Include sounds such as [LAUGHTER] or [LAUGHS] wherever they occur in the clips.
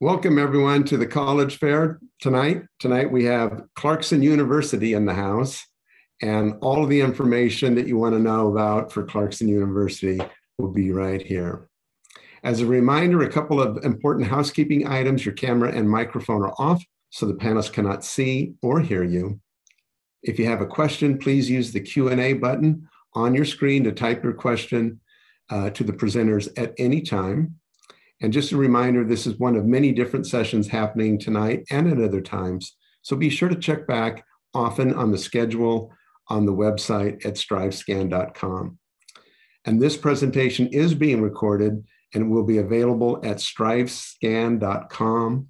Welcome everyone to the college fair tonight. Tonight we have Clarkson University in the house and all of the information that you want to know about for Clarkson University will be right here. As a reminder, a couple of important housekeeping items. Your camera and microphone are off so the panelists cannot see or hear you. If you have a question, please use the Q&A button on your screen to type your question uh, to the presenters at any time. And just a reminder, this is one of many different sessions happening tonight and at other times. So be sure to check back often on the schedule on the website at strivescan.com. And this presentation is being recorded and will be available at strivescan.com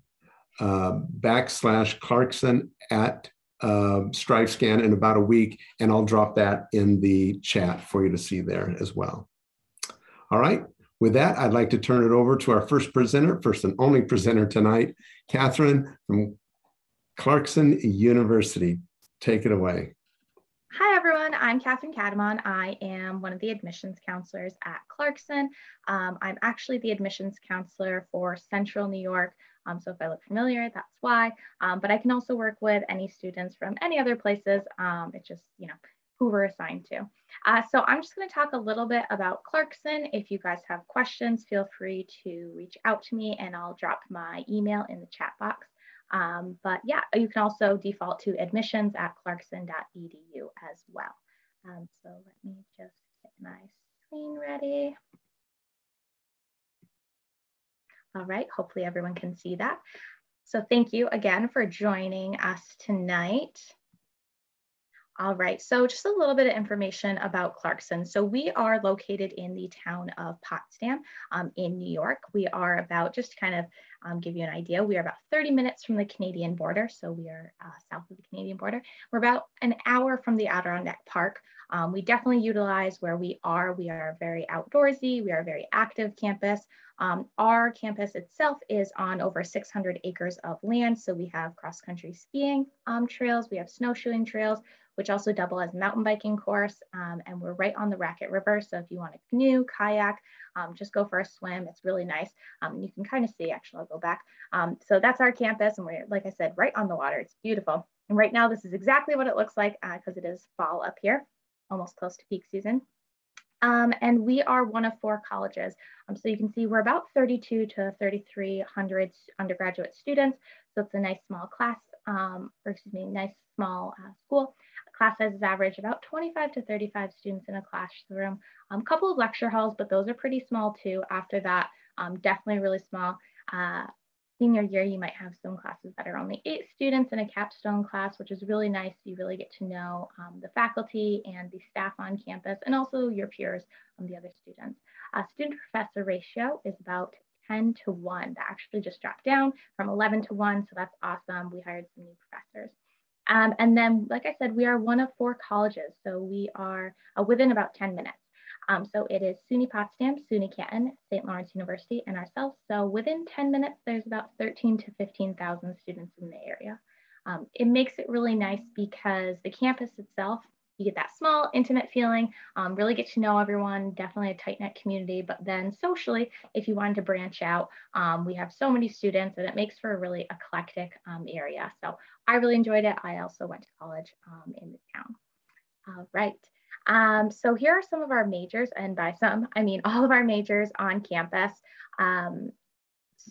uh, backslash Clarkson at uh, StriveScan in about a week. And I'll drop that in the chat for you to see there as well. All right. With that, I'd like to turn it over to our first presenter, first and only presenter tonight, Catherine from Clarkson University. Take it away. Hi, everyone. I'm Catherine Catamon. I am one of the admissions counselors at Clarkson. Um, I'm actually the admissions counselor for Central New York. Um, so if I look familiar, that's why. Um, but I can also work with any students from any other places. Um, it's just, you know, who we're assigned to. Uh, so I'm just going to talk a little bit about Clarkson. If you guys have questions, feel free to reach out to me and I'll drop my email in the chat box. Um, but yeah, you can also default to admissions at clarkson.edu as well. Um, so let me just get my screen ready. All right, hopefully everyone can see that. So thank you again for joining us tonight. All right, so just a little bit of information about Clarkson. So we are located in the town of Potsdam um, in New York. We are about, just to kind of um, give you an idea, we are about 30 minutes from the Canadian border. So we are uh, south of the Canadian border. We're about an hour from the Adirondack Park. Um, we definitely utilize where we are. We are very outdoorsy. We are a very active campus. Um, our campus itself is on over 600 acres of land. So we have cross country skiing um, trails, we have snowshoeing trails, which also double as a mountain biking course. Um, and we're right on the Raquette River. So if you want to canoe, kayak, um, just go for a swim. It's really nice. Um, you can kind of see, actually, I'll go back. Um, so that's our campus. And we're, like I said, right on the water. It's beautiful. And right now, this is exactly what it looks like because uh, it is fall up here, almost close to peak season. Um, and we are one of four colleges. Um, so you can see we're about 32 to 3,300 undergraduate students. So it's a nice small class, um, or excuse me, nice small uh, school. Class sizes average about 25 to 35 students in a classroom. A um, couple of lecture halls, but those are pretty small too. After that, um, definitely really small. Uh, senior year, you might have some classes that are only eight students in a capstone class, which is really nice. You really get to know um, the faculty and the staff on campus and also your peers, um, the other students. Uh, student professor ratio is about 10 to 1. That actually just dropped down from 11 to 1, so that's awesome. We hired some new professors. Um, and then, like I said, we are one of four colleges, so we are uh, within about 10 minutes. Um, so it is SUNY Potsdam, SUNY Canton, St. Lawrence University, and ourselves. So within 10 minutes, there's about 13 to 15,000 students in the area. Um, it makes it really nice because the campus itself, you get that small, intimate feeling, um, really get to know everyone, definitely a tight knit community. But then socially, if you wanted to branch out, um, we have so many students and it makes for a really eclectic um, area. So I really enjoyed it. I also went to college um, in the town. All right. Um, so here are some of our majors, and by some, I mean all of our majors on campus. Um,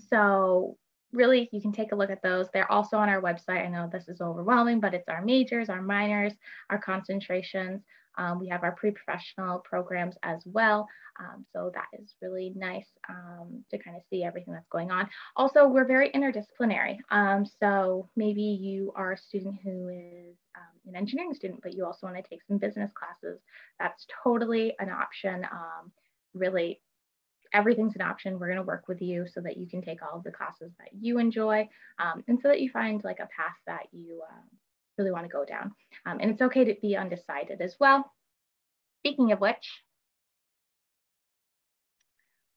so really, you can take a look at those. They're also on our website. I know this is overwhelming, but it's our majors, our minors, our concentrations. Um, we have our pre-professional programs as well. Um, so that is really nice um, to kind of see everything that's going on. Also, we're very interdisciplinary. Um, so maybe you are a student who is um, an engineering student, but you also want to take some business classes. That's totally an option. Um, really, everything's an option. We're going to work with you so that you can take all of the classes that you enjoy and so that you find like a path that you really want to go down. Um, and it's okay to be undecided as well. Speaking of which,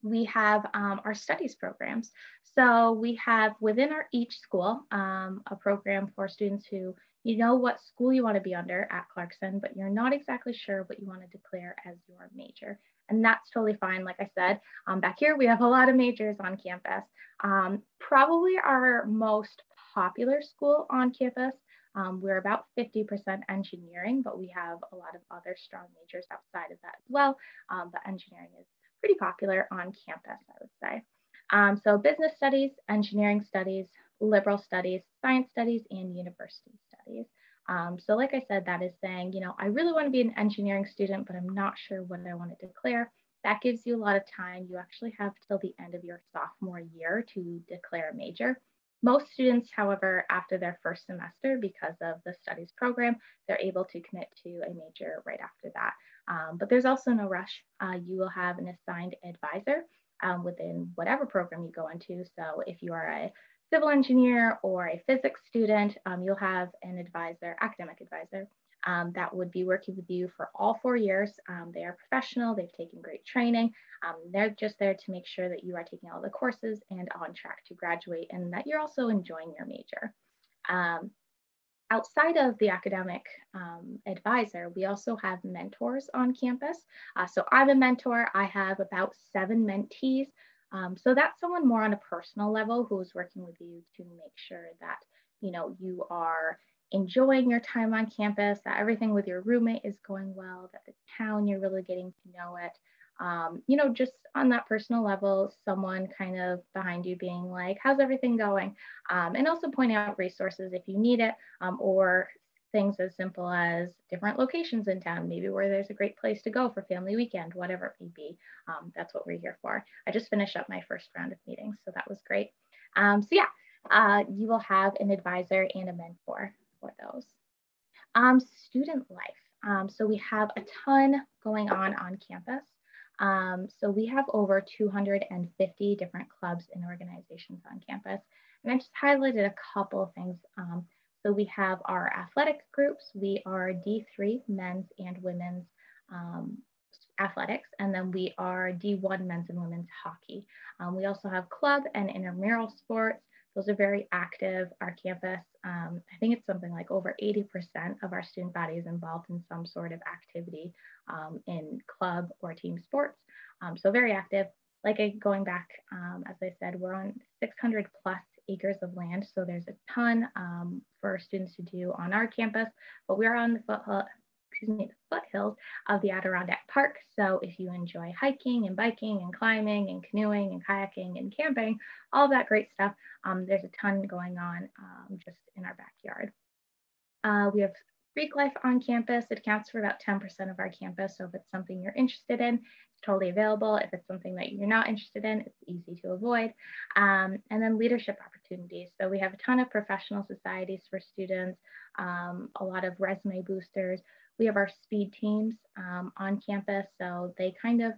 we have um, our studies programs. So we have within our each school um, a program for students who you know what school you want to be under at Clarkson, but you're not exactly sure what you want to declare as your major. And that's totally fine. Like I said, um, back here, we have a lot of majors on campus. Um, probably our most popular school on campus. Um, we're about 50% engineering, but we have a lot of other strong majors outside of that as well. Um, but engineering is pretty popular on campus, I would say. Um, so business studies, engineering studies, liberal studies, science studies, and university studies. Um, so like I said, that is saying, you know, I really want to be an engineering student, but I'm not sure what I want to declare. That gives you a lot of time. You actually have till the end of your sophomore year to declare a major. Most students, however, after their first semester, because of the studies program, they're able to commit to a major right after that. Um, but there's also no rush. Uh, you will have an assigned advisor um, within whatever program you go into. So if you are a civil engineer or a physics student, um, you'll have an advisor, academic advisor, um, that would be working with you for all four years. Um, they are professional, they've taken great training. Um, they're just there to make sure that you are taking all the courses and on track to graduate and that you're also enjoying your major. Um, outside of the academic um, advisor, we also have mentors on campus. Uh, so I'm a mentor, I have about seven mentees. Um, so that's someone more on a personal level who's working with you to make sure that you know you are enjoying your time on campus, that everything with your roommate is going well, that the town you're really getting to know it. Um, you know, just on that personal level, someone kind of behind you being like, how's everything going? Um, and also point out resources if you need it, um, or things as simple as different locations in town, maybe where there's a great place to go for family weekend, whatever it may be. Um, that's what we're here for. I just finished up my first round of meetings, so that was great. Um, so yeah, uh, you will have an advisor and a mentor for those. Um, student life. Um, so we have a ton going on on campus. Um, so we have over 250 different clubs and organizations on campus. And I just highlighted a couple of things. So we have our athletic groups. We are D3 men's and women's um, athletics, and then we are D1 men's and women's hockey. Um, we also have club and intramural sports. Those are very active. Our campus, um, I think it's something like over 80% of our student body is involved in some sort of activity um, in club or team sports. Um, so very active. Like I, going back, um, as I said, we're on 600 plus acres of land. So there's a ton um, for students to do on our campus, but we're on the foot, excuse me, the foothills of the Adirondack Park. So if you enjoy hiking and biking and climbing and canoeing and kayaking and camping, all that great stuff, um, there's a ton going on um, just in our backyard. Uh, we have Greek life on campus. It accounts for about 10% of our campus. So if it's something you're interested in, it's totally available. If it's something that you're not interested in, it's easy to avoid. Um, and then leadership opportunities. So we have a ton of professional societies for students, um, a lot of resume boosters. We have our speed teams um, on campus, so they kind of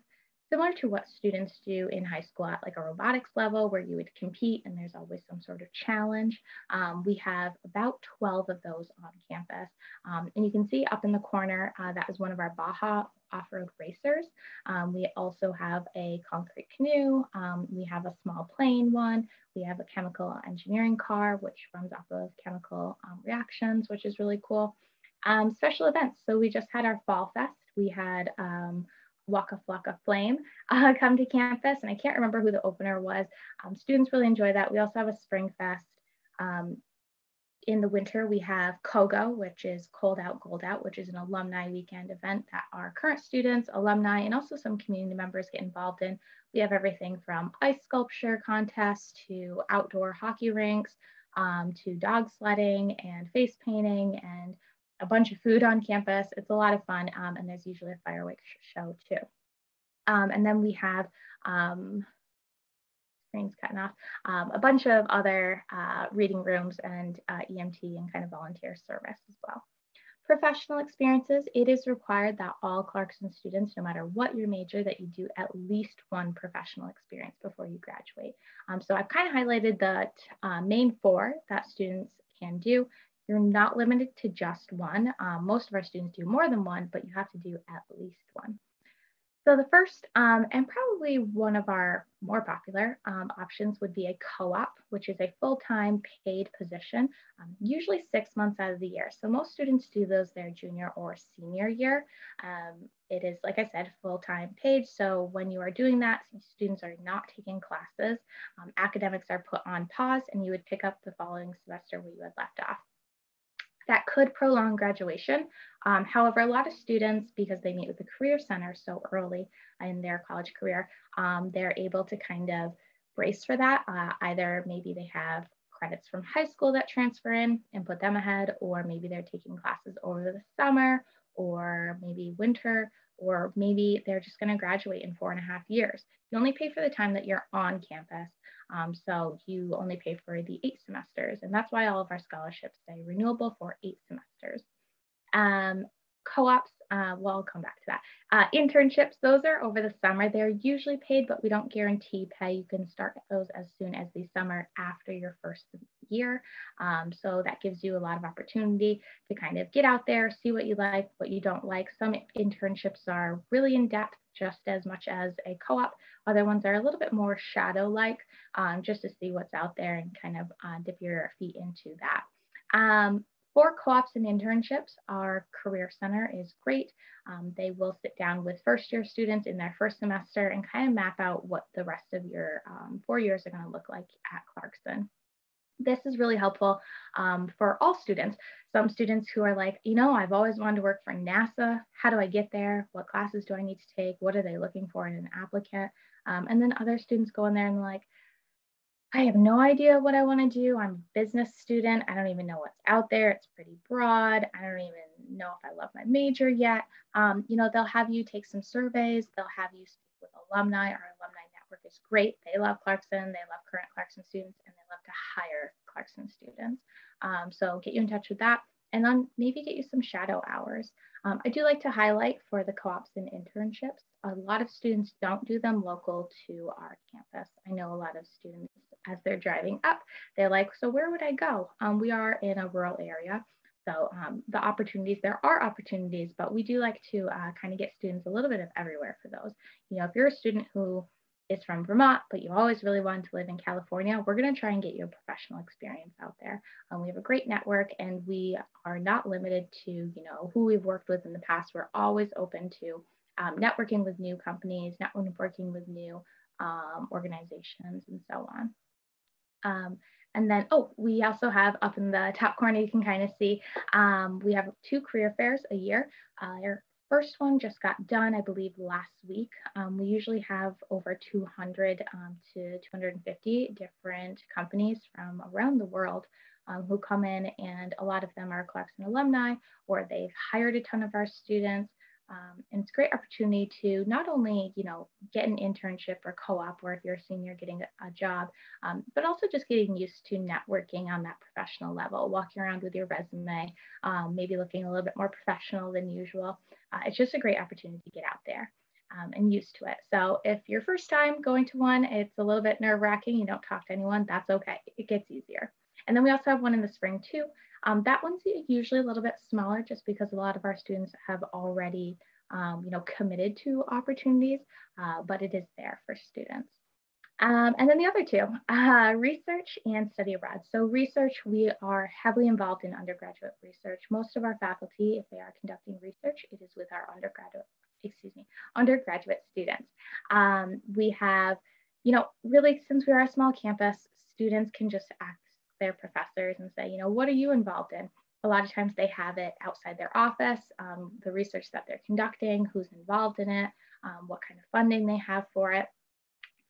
similar to what students do in high school at like a robotics level where you would compete and there's always some sort of challenge. Um, we have about 12 of those on campus. Um, and you can see up in the corner, uh, that is one of our Baja off-road racers. Um, we also have a concrete canoe. Um, we have a small plane one. We have a chemical engineering car, which runs off of chemical um, reactions, which is really cool. Um, special events. So we just had our Fall Fest. We had Waka Flocka Flame [LAUGHS] uh, come to campus, and I can't remember who the opener was. Um, students really enjoy that. We also have a Spring Fest. Um, in the winter, we have KOGO, which is Cold Out, Gold Out, which is an alumni weekend event that our current students, alumni, and also some community members get involved in. We have everything from ice sculpture contests to outdoor hockey rinks, um, to dog sledding and face painting and a bunch of food on campus. It's a lot of fun, um, and there's usually a fireworks show too. Um, and then we have, um, screen's cutting off, um, a bunch of other uh, reading rooms and uh, EMT and kind of volunteer service as well. Professional experiences, it is required that all Clarkson students, no matter what your major, that you do at least one professional experience before you graduate. Um, so I've kind of highlighted the uh, main four that students can do. You're not limited to just one. Um, most of our students do more than one, but you have to do at least one. So the first um, and probably one of our more popular um, options would be a co-op, which is a full-time paid position, um, usually six months out of the year. So most students do those their junior or senior year. Um, it is, like I said, full-time paid. So when you are doing that, students are not taking classes, um, academics are put on pause and you would pick up the following semester where you had left off that could prolong graduation. Um, however, a lot of students, because they meet with the Career Center so early in their college career, um, they're able to kind of brace for that. Uh, either maybe they have credits from high school that transfer in and put them ahead, or maybe they're taking classes over the summer or maybe winter, or maybe they're just going to graduate in four and a half years. You only pay for the time that you're on campus. Um, so you only pay for the eight semesters. And that's why all of our scholarships say renewable for eight semesters. Um, co-ops, uh, well, I'll come back to that. Uh, internships, those are over the summer. They're usually paid, but we don't guarantee pay. You can start those as soon as the summer after your first year. Um, so that gives you a lot of opportunity to kind of get out there, see what you like, what you don't like. Some internships are really in depth, just as much as a co-op. Other ones are a little bit more shadow-like, um, just to see what's out there and kind of uh, dip your feet into that. Um, for co-ops and internships, our Career Center is great. Um, they will sit down with first year students in their first semester and kind of map out what the rest of your um, four years are going to look like at Clarkson. This is really helpful um, for all students. Some students who are like, you know, I've always wanted to work for NASA. How do I get there? What classes do I need to take? What are they looking for in an applicant? Um, and then other students go in there and like, I have no idea what I want to do. I'm a business student. I don't even know what's out there. It's pretty broad. I don't even know if I love my major yet. Um, you know, they'll have you take some surveys. They'll have you speak with alumni. Our alumni network is great. They love Clarkson. They love current Clarkson students, and they love to hire Clarkson students. Um, so get you in touch with that, and then maybe get you some shadow hours. Um, I do like to highlight for the co-ops and internships. A lot of students don't do them local to our campus. I know a lot of students as they're driving up. They're like, so where would I go? Um, we are in a rural area. So um, the opportunities, there are opportunities, but we do like to uh, kind of get students a little bit of everywhere for those. You know, if you're a student who is from Vermont, but you always really wanted to live in California, we're going to try and get you a professional experience out there. Um, we have a great network and we are not limited to, you know, who we've worked with in the past. We're always open to um, networking with new companies, networking with new um, organizations and so on. Um, and then, oh, we also have up in the top corner, you can kind of see, um, we have two career fairs a year. Uh, first one just got done, I believe, last week. Um, we usually have over 200 um, to 250 different companies from around the world um, who come in, and a lot of them are Clarkson alumni, or they've hired a ton of our students. Um, and it's a great opportunity to not only, you know, get an internship or co-op, or if you're a senior getting a, job, um, but also just getting used to networking on that professional level, walking around with your resume, um, maybe looking a little bit more professional than usual. Uh, it's just a great opportunity to get out there. Um, and used to it. So if your first time going to one, it's a little bit nerve wracking, you don't talk to anyone, that's okay. It gets easier. And then we also have one in the spring too. Um, that one's usually a little bit smaller just because a lot of our students have already um, you know, committed to opportunities, uh, but it is there for students. Um, and then the other two, [LAUGHS] uh, research and study abroad. So research, we are heavily involved in undergraduate research. Most of our faculty, if they are conducting research, it is with our undergraduate, excuse me, undergraduate students. Um, we have, you know, really since we are a small campus, students can just ask their professors and say, you know, what are you involved in? A lot of times they have it outside their office, um, the research that they're conducting, who's involved in it, um, what kind of funding they have for it.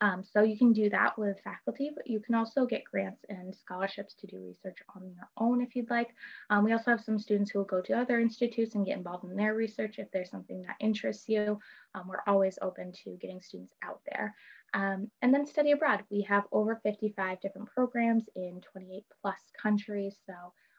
Um, so you can do that with faculty, but you can also get grants and scholarships to do research on your own if you'd like. Um, we also have some students who will go to other institutes and get involved in their research if there's something that interests you. Um, we're always open to getting students out there. Um, and then study abroad. We have over 55 different programs in 28 plus countries. So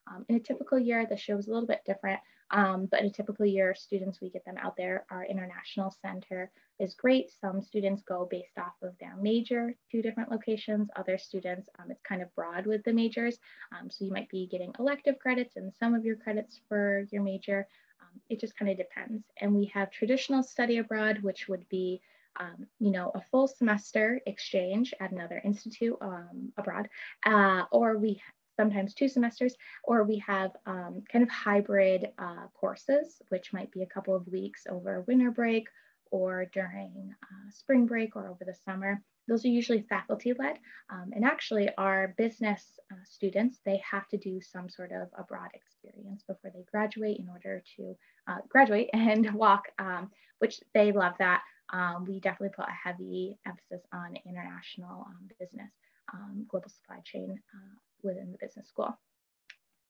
um, in a typical year, the show is a little bit different, um, but in a typical year, students, we get them out there. Our international center is great. Some students go based off of their major to different locations. Other students, um, it's kind of broad with the majors. Um, so you might be getting elective credits and some of your credits for your major. Um, it just kind of depends. And we have traditional study abroad, which would be um, you know, a full semester exchange at another institute um, abroad, uh, or we sometimes two semesters, or we have um, kind of hybrid uh, courses, which might be a couple of weeks over winter break or during uh, spring break or over the summer. Those are usually faculty led. Um, and actually our business uh, students, they have to do some sort of abroad experience before they graduate in order to uh, graduate [LAUGHS] and walk, um, which they love that. Um, we definitely put a heavy emphasis on international um, business, um, global supply chain uh, within the business school.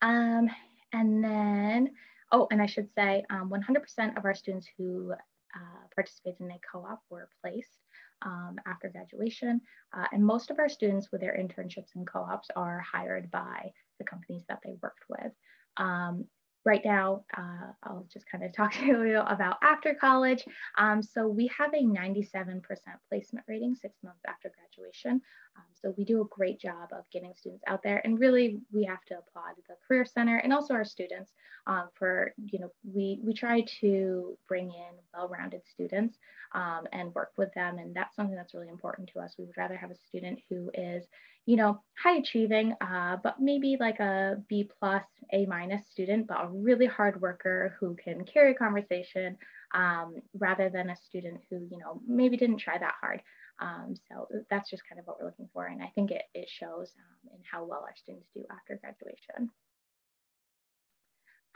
Um, and then, oh, and I should say 100% of our students who uh, participated in a co-op were placed um, after graduation. Uh, and most of our students with their internships and co-ops are hired by the companies that they worked with. Um, right now, uh, I'll just kind of [LAUGHS] talk to you about after college. Um, so we have a 97% placement rating six months after graduation. Um, so we do a great job of getting students out there and really we have to applaud the Career Center and also our students um, for, you know, we, we try to bring in well-rounded students um, and work with them. And that's something that's really important to us. We would rather have a student who is, you know, high achieving, uh, but maybe like a B plus, A minus student, but a really hard worker who can carry a conversation um, rather than a student who, you know, maybe didn't try that hard. Um, so that's just kind of what we're looking for. And I think it, it shows um, in how well our students do after graduation.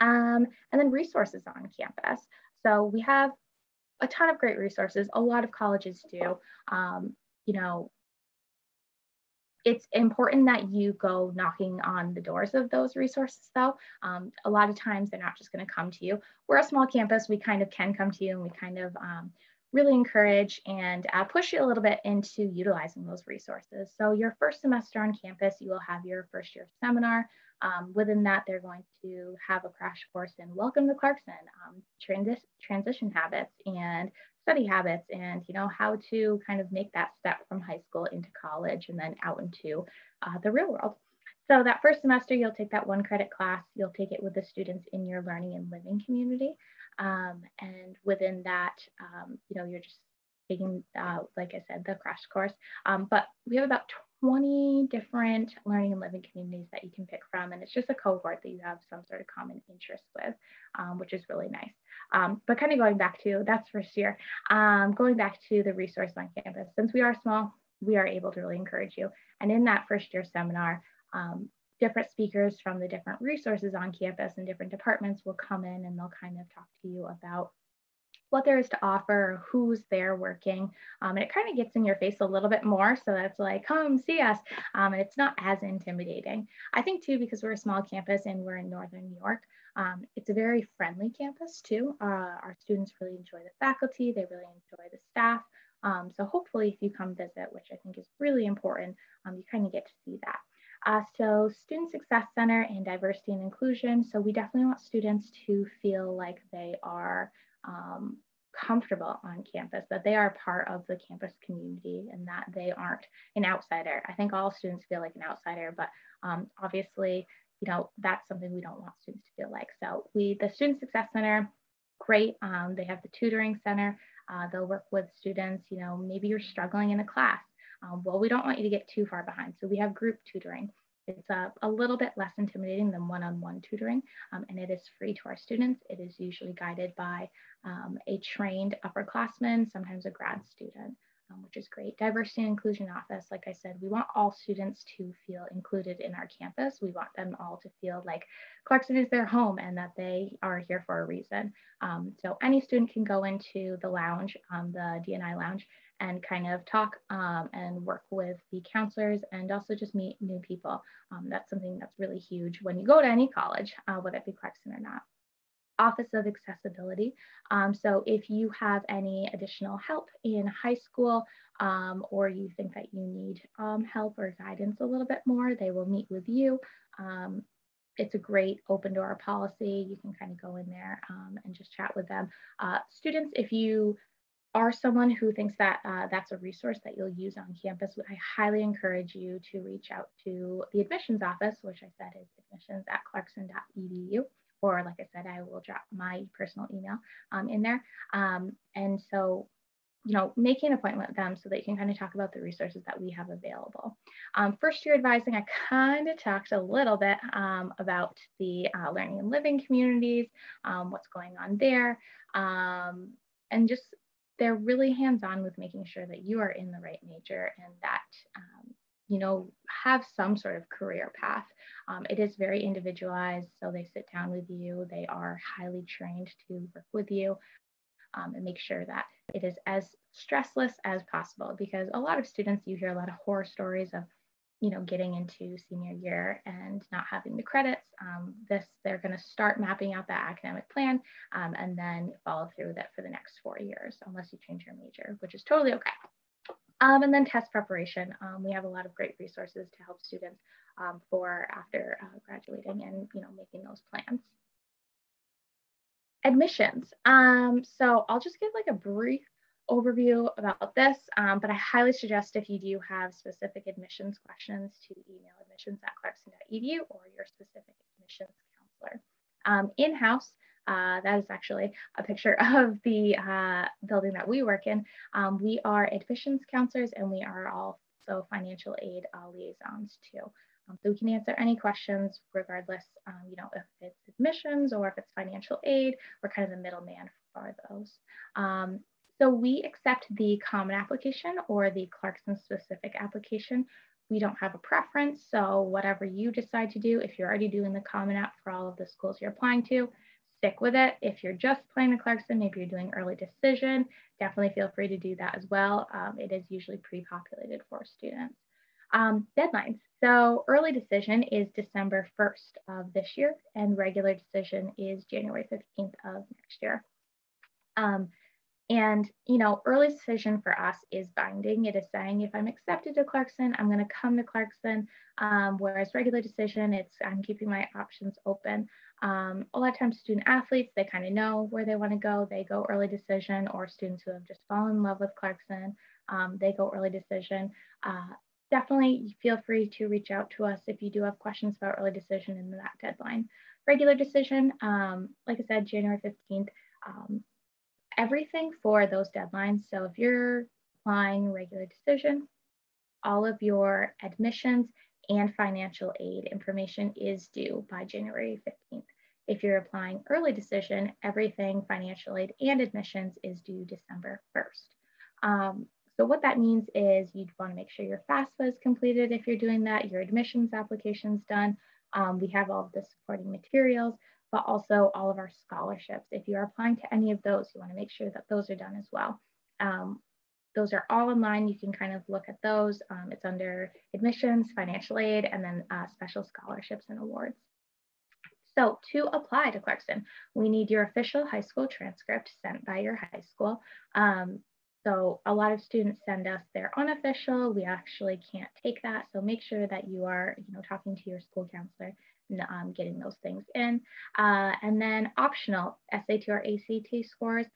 Um, and then resources on campus. So we have a ton of great resources. A lot of colleges do. Um, you know, it's important that you go knocking on the doors of those resources though. Um, a lot of times they're not just gonna come to you. We're a small campus, we kind of can come to you and we kind of um, really encourage and uh, push you a little bit into utilizing those resources. So your first semester on campus, you will have your first year seminar. Um, within that, they're going to have a crash course in Welcome to Clarkson, um, transi transition habits and study habits and you know how to kind of make that step from high school into college and then out into uh, the real world. So that first semester, you'll take that one credit class. You'll take it with the students in your learning and living community. Um, and within that, um, you know, you're just taking, uh, like I said, the crash course. Um, but we have about 20 different learning and living communities that you can pick from. And it's just a cohort that you have some sort of common interest with, um, which is really nice. Um, but kind of going back to, that's first year, um, going back to the resource on campus, since we are small, we are able to really encourage you. And in that first year seminar, um, different speakers from the different resources on campus and different departments will come in and they'll kind of talk to you about what there is to offer, who's there working. Um, and it kind of gets in your face a little bit more. So that's like, come see us. Um, and it's not as intimidating. I think too, because we're a small campus and we're in Northern New York, um, it's a very friendly campus too. Uh, our students really enjoy the faculty. They really enjoy the staff. Um, so hopefully if you come visit, which I think is really important, um, you kind of get to see that. Uh, so Student Success Center and diversity and inclusion. So we definitely want students to feel like they are um, comfortable on campus, that they are part of the campus community and that they aren't an outsider. I think all students feel like an outsider, but um, obviously, you know, that's something we don't want students to feel like. So we, the Student Success Center, great. Um, they have the tutoring center. Uh, they'll work with students, you know, maybe you're struggling in a class. Um, well, we don't want you to get too far behind. So we have group tutoring. It's a, a little bit less intimidating than one-on-one tutoring, um, and it is free to our students. It is usually guided by um, a trained upperclassman, sometimes a grad student, um, which is great. Diversity and inclusion office, like I said, we want all students to feel included in our campus. We want them all to feel like Clarkson is their home and that they are here for a reason. Um, so any student can go into the lounge, um, the DNI lounge, and kind of talk um, and work with the counselors and also just meet new people. Um, that's something that's really huge when you go to any college, uh, whether it be Clarkson or not. Office of Accessibility. Um, so if you have any additional help in high school um, or you think that you need um, help or guidance a little bit more, they will meet with you. Um, it's a great open door policy. You can kind of go in there um, and just chat with them. Uh, students, if you are someone who thinks that uh, that's a resource that you'll use on campus, I highly encourage you to reach out to the admissions office, which I said is admissions at clarkson.edu or like I said, I will drop my personal email um, in there. Um, and so you know, making an appointment with them so that you can kind of talk about the resources that we have available. Um, first year advising, I kind of talked a little bit um, about the uh, learning and living communities, um, what's going on there, um, and just they're really hands-on with making sure that you are in the right major and that um, you know have some sort of career path. Um, it is very individualized, so they sit down with you. They are highly trained to work with you um, and make sure that it is as stressless as possible because a lot of students you hear a lot of horror stories of you know getting into senior year and not having the credits um, this they're going to start mapping out that academic plan um, and then follow through with it for the next four years unless you change your major which is totally okay um, and then test preparation um, we have a lot of great resources to help students um, for after uh, graduating and you know making those plans admissions. Um, so I'll just give like a brief overview about this, um, but I highly suggest if you do have specific admissions questions to email admissions at clarkson.edu or your specific admissions counselor. Um, In-house, uh, that is actually a picture [LAUGHS] of the uh, building that we work in. Um, we are admissions counselors and we are also financial aid uh, liaisons too. Um, so we can answer any questions regardless, um, you know, if it's admissions or if it's financial aid, we're kind of the middleman for those. Um, so we accept the common application or the Clarkson specific application. We don't have a preference. So whatever you decide to do, if you're already doing the common app for all of the schools you're applying to, stick with it. If you're just playing the Clarkson, maybe you're doing early decision, definitely feel free to do that as well. Um, it is usually pre-populated for students. Um, deadlines. So early decision is December 1st of this year, and regular decision is January 15th of next year. Um, and, you know, early decision for us is binding. It is saying if I'm accepted to Clarkson, I'm going to come to Clarkson. Um, whereas regular decision, it's I'm keeping my options open. Um, a lot of times, student athletes, they kind of know where they want to go. They go early decision, or students who have just fallen in love with Clarkson, um, they go early decision. Uh, definitely feel free to reach out to us if you do have questions about early decision and that deadline. Regular decision, um, like I said, January 15th, um, everything for those deadlines. So if you're applying regular decision, all of your admissions and financial aid information is due by January 15th. If you're applying early decision, everything financial aid and admissions is due December 1st. Um, so what that means is you'd want to make sure your FAFSA is completed if you're doing that, your admissions application's done. Um, we have all of the supporting materials, but also all of our scholarships. If you are applying to any of those, you want to make sure that those are done as well. Um, those are all online. You can kind of look at those. Um, it's under admissions, financial aid, and then uh, special scholarships and awards. So to apply to Clarkson, we need your official high school transcript sent by your high school. Um, so a lot of students send us their unofficial. We actually can't take that. So make sure that you are, you know, talking to your school counselor um, getting those things in. Uh, and then optional SAT or ACT scores.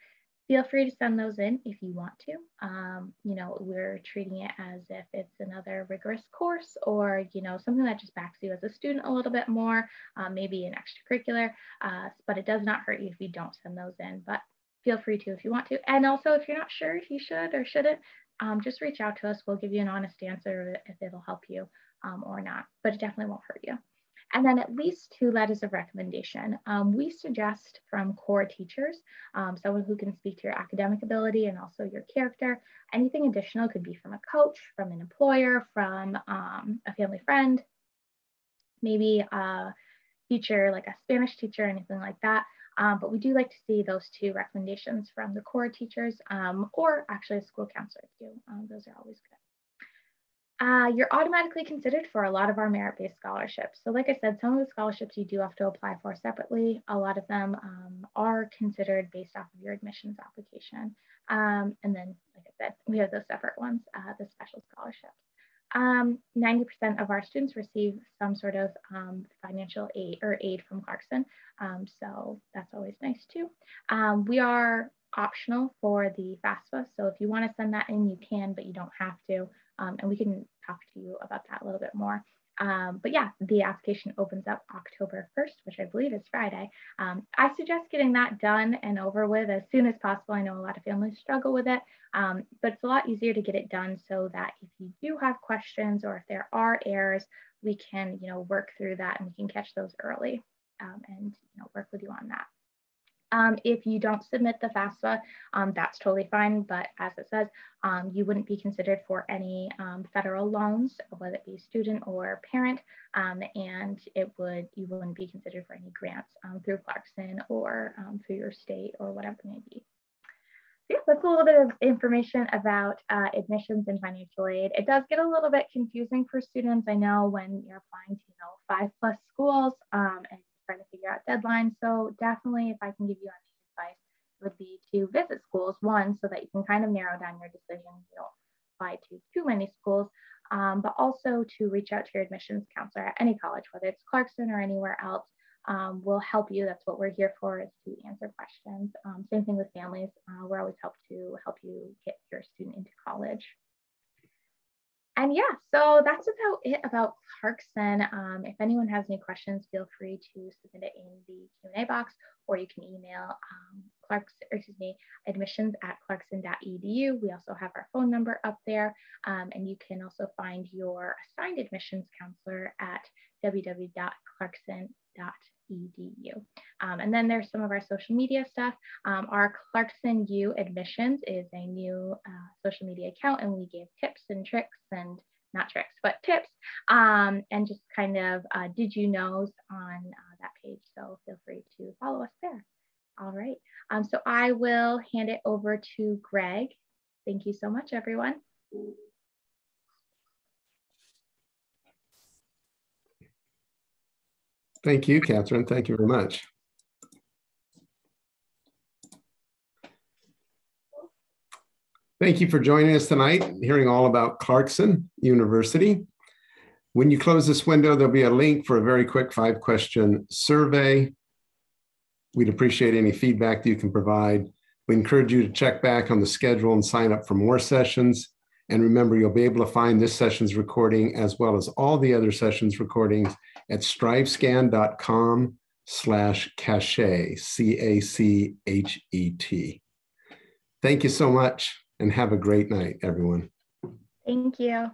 Feel free to send those in if you want to. Um, you know, we're treating it as if it's another rigorous course or, you know, something that just backs you as a student a little bit more, uh, maybe an extracurricular, uh, but it does not hurt you if you don't send those in. But feel free to if you want to. And also, if you're not sure if you should or shouldn't, um, just reach out to us. We'll give you an honest answer if it'll help you um, or not, but it definitely won't hurt you. And then at least two letters of recommendation. Um, we suggest from core teachers, um, someone who can speak to your academic ability and also your character. Anything additional could be from a coach, from an employer, from um, a family friend, maybe a teacher like a Spanish teacher, anything like that. Um, but we do like to see those two recommendations from the core teachers um, or actually a school counselor too. Um, those are always good. Uh, you're automatically considered for a lot of our merit-based scholarships. So like I said, some of the scholarships you do have to apply for separately. A lot of them um, are considered based off of your admissions application. Um, and then, like I said, we have those separate ones, uh, the special scholarships. 90% um, of our students receive some sort of um, financial aid or aid from Clarkson. Um, so that's always nice too. Um, we are optional for the FAFSA. So if you want to send that in, you can, but you don't have to. Um, and we can talk to you about that a little bit more. Um, but yeah, the application opens up October 1st, which I believe is Friday. Um, I suggest getting that done and over with as soon as possible. I know a lot of families struggle with it, um, but it's a lot easier to get it done so that if you do have questions or if there are errors, we can, you know, work through that and we can catch those early um, and, you know, work with you on that. Um, if you don't submit the FAFSA, um, that's totally fine. But as it says, um, you wouldn't be considered for any um, federal loans, whether it be student or parent, um, and it would you wouldn't be considered for any grants um, through Clarkson or through your state or whatever it may be. So yeah, that's a little bit of information about uh, admissions and financial aid. It does get a little bit confusing for students. I know when you're applying to you know five plus schools and trying to figure out deadlines. So definitely if I can give you any advice would be to visit schools, one, so that you can kind of narrow down your decision. You don't apply to too many schools, um, but also to reach out to your admissions counselor at any college, whether it's Clarkson or anywhere else, um, will help you. That's what we're here for is to answer questions. Um, same thing with families. Uh, we're always help to help you get your student into college and yeah, so that's about it about Clarkson. Um, if anyone has any questions, feel free to submit it in the Q&A box, or you can email um, Clarkson, excuse me, admissions at clarkson.edu. We also have our phone number up there, um, and you can also find your assigned admissions counselor at www.clarkson.edu edu. Um, and then there's some of our social media stuff. Um, our Clarkson U Admissions is a new uh, social media account, and we give tips and tricks and not tricks, but tips um, and just kind of uh, did you knows on uh, that page. So feel free to follow us there. All right. Um, so I will hand it over to Greg. Thank you so much, everyone. Thank you, Catherine. Thank you very much. Thank you for joining us tonight, hearing all about Clarkson University. When you close this window, there'll be a link for a very quick five question survey. We'd appreciate any feedback that you can provide. We encourage you to check back on the schedule and sign up for more sessions. And remember, you'll be able to find this session's recording as well as all the other sessions recordings at strivescan.com slash cachet, C-A-C-H-E-T. Thank you so much and have a great night, everyone. Thank you.